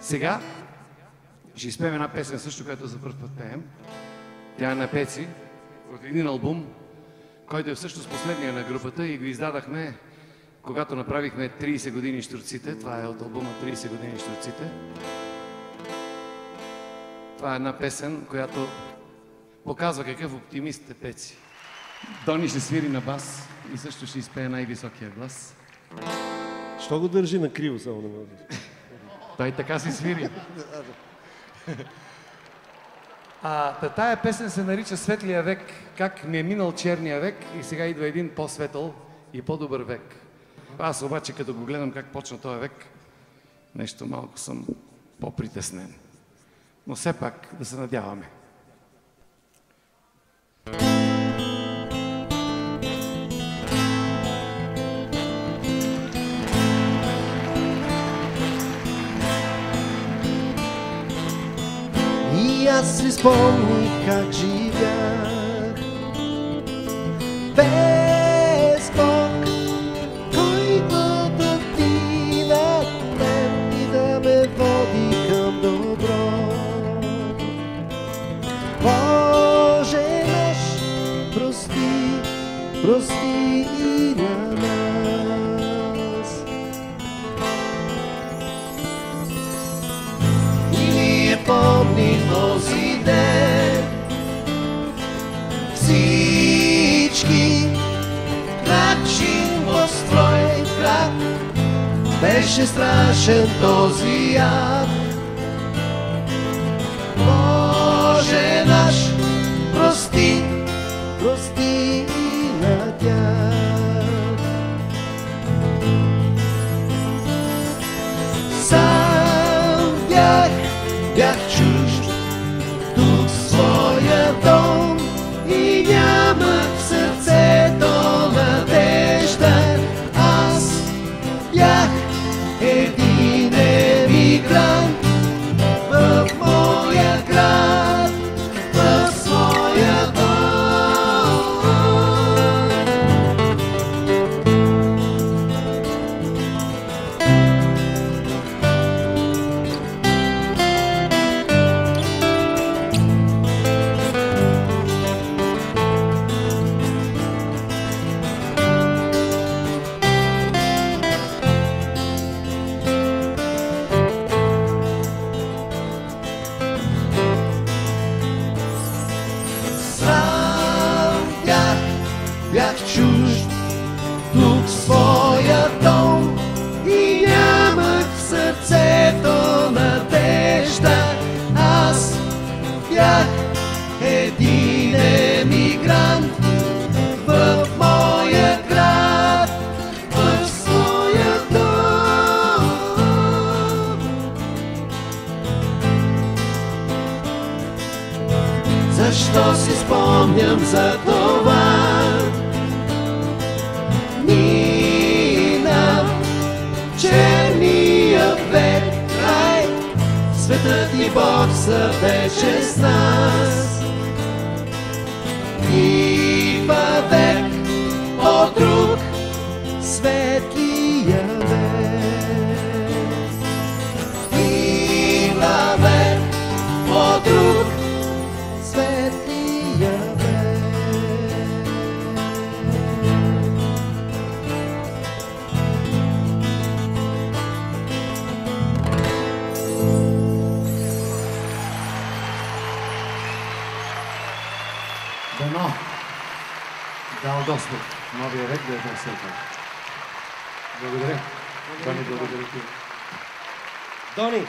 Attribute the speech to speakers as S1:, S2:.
S1: Сега ще изпеем една песен също, която за първ път пеем. Тя е на Пеци, от един албум, който е всъщност последния на групата и го издадахме, когато направихме 30 години штурците. Това е от албума 30 години штурците. Това е една песен, която показва какъв оптимист е Пеци. Дони ще свири на бас и също ще изпее най-високия глас.
S2: Що го държи на криво, само не мога.
S1: Той така си свири. А, та, тая песен се нарича Светлия век, как ми е минал черния век и сега идва един по-светъл и по-добър век. Аз обаче, като го гледам как почна този век, нещо малко съм по-притеснен. Но все пак да се надяваме.
S2: И аз си спомних как живях без Бог, който да ти над мен и да ме води към добро. Боже наш, прости, прости и на нас. Беше страшен този яд. Бях един емигрант в моя град, в своя дом. Защо си спомням за това? И са вече с нас. Идва век по-друг, светлия
S1: дал Господ новия век да е сърква. Благодаря. Тони, благодаря ти.
S2: Дони,